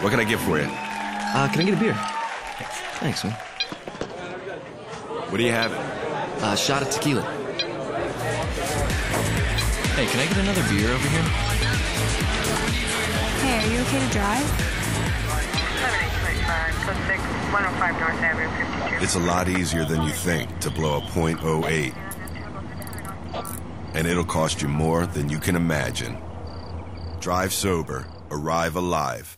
What can I get for you? Uh, can I get a beer? Thanks, man. What do you have? A shot of tequila. Hey, can I get another beer over here? Hey, are you okay to drive? It's a lot easier than you think to blow a .08. And it'll cost you more than you can imagine. Drive sober, arrive alive.